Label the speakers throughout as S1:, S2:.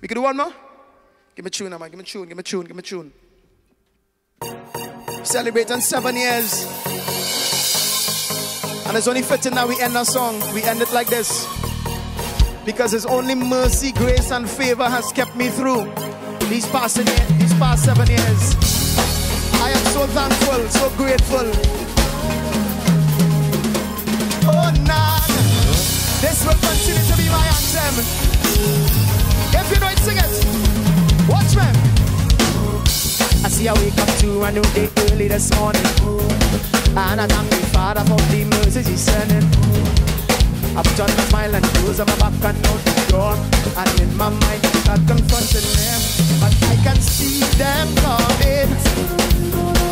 S1: We can do one more? Give me a tune, man. Give me a tune, give me a tune, give me a tune. Celebrating seven years. And it's only fitting that we end our song. We end it like this. Because it's only mercy, grace, and favor has kept me through these past, these past seven years. I am so thankful, so grateful. Oh, none. This will continue to be my anthem. If you know it, sing it. Watch me. I see I wake up to a new day early this morning. And I thank the Father for the mercies He's sending. I put on my smile and close my back and out the door. And in my mind, I'm confronting them. But I can see them coming.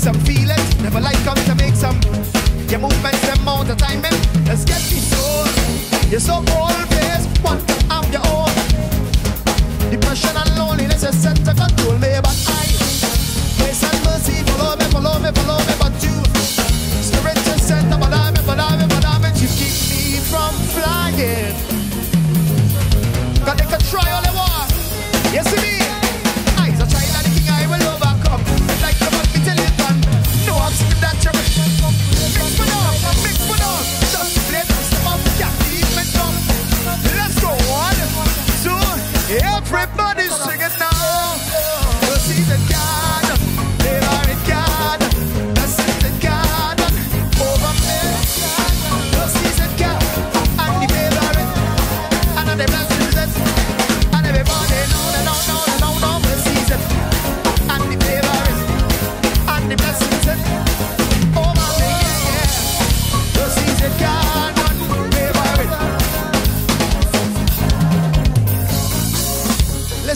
S1: Some feelings, never like come to make some. Your movements, them all the timing. Let's get me so. You're so always to have your own. Depression and loneliness is set to control me, but I everybody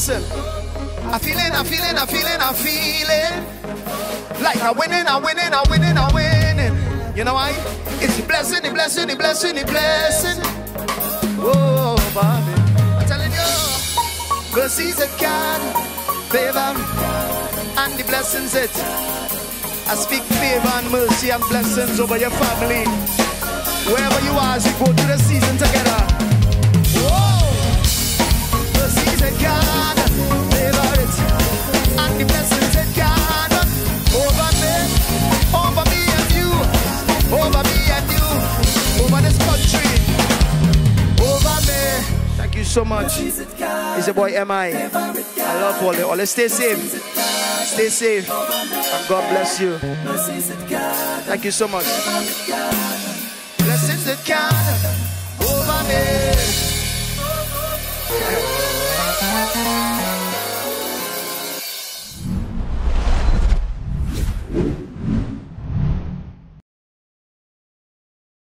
S1: Listen, I feeling, I feeling, I feeling, I feeling like I'm winning, I'm winning, I'm winning, I'm winning. You know why? It's a blessing, a blessing, the blessing, the blessing. Oh, Bobby, I'm telling you, mercies a God, favor, and the blessings it. I speak favor and mercy and blessings over your family. Wherever you are, as you go through the season together. So much. It's your boy MI. I love all the all. Stay safe. Stay safe. And God bless you. Thank you so much. Blessings of God over me.